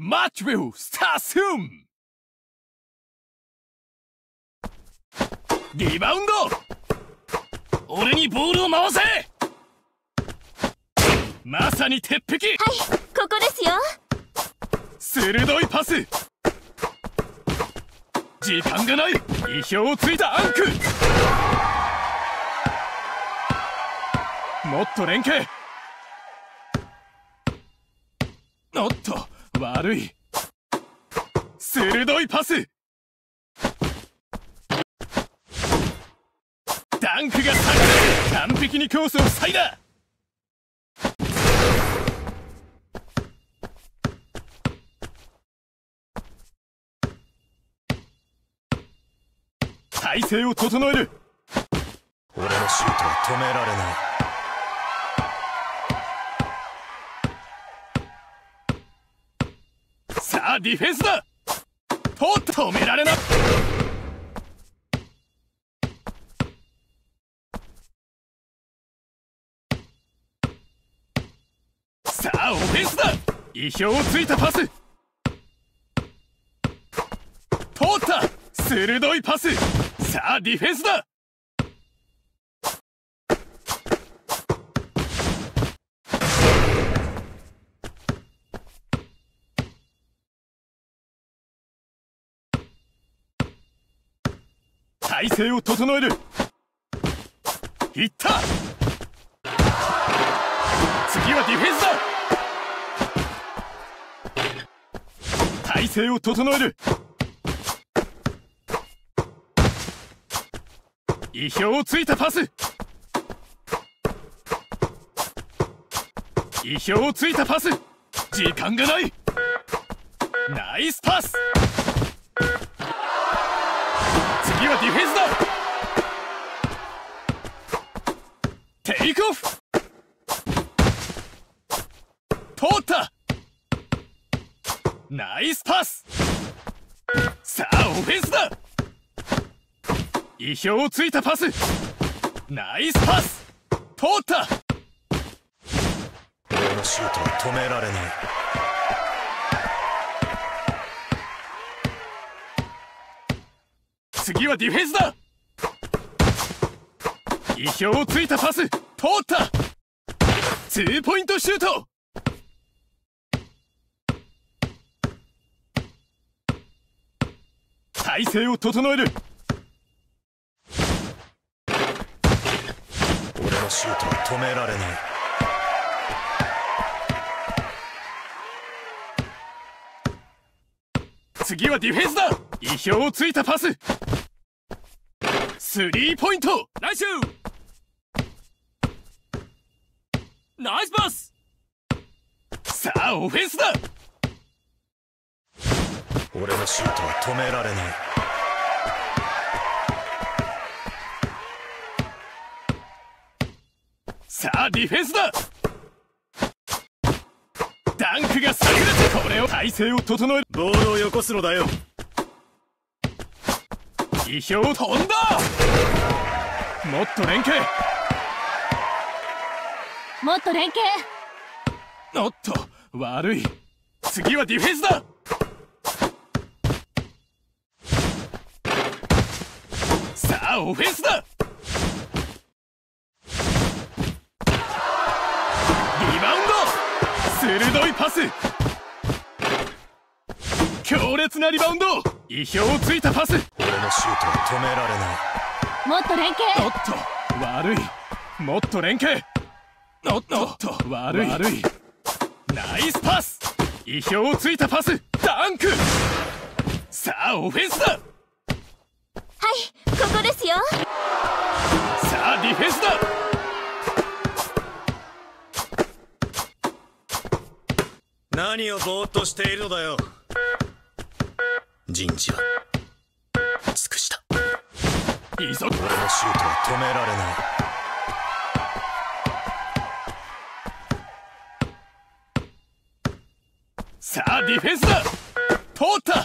Match will start soon! リバウンド俺にボールを回せ!まさに鉄壁!はいここですよ。鋭いパス!時間がない!意表をついたアンクもっと連携!おっと悪い。鋭いパス。ダンクが炸裂完璧にコースを塞いだ。体勢を整える。俺のシュートは止められない。さあディフェンスだ。と止められなさあオフェンスだ。意表をついたパス。通った。鋭いパス。さあディフェンスだ。体勢を整える。いった。次はディフェンスだ。体勢を整える。意表をついたパス。意表をついたパス。時間がない。ナイスパス。次はディフェンスだ。テイクオフ。通った。ナイスパス。さあオフェンスだ。意表をついたパス。ナイスパス。通った。俺のシュートは止められない。次はディフェンスだ。意表をついたパス通った。ツーポイントシュート。体勢を整える。俺のシュートは止められない。次はディフェンスだ。意表をついたパススリーポイント。ナイスナイスパス。さあオフェンスだ。俺のシュートは止められない。さあディフェンスだ。ダンクが炸裂これを体勢を整える。ボールをよこすのだよ。意表を飛んだもっと連携。もっと連携。おっと悪い。次はディフェンスだ。さあオフェンスだ。リバウンド。鋭いパス。強烈なリバウンド。意表をついたパス。俺のシュートは止められない。もっと連携。おっと悪い。もっと連携。おっと悪い。悪いナイスパス。意表をついたパス。ダンク。さあオフェンスだ。はいここですよ。さあディフェンスだ。何をぼーっとしているのだよ。人事は急ぐ俺のシュートは止められない。さあディフェンスだ。通った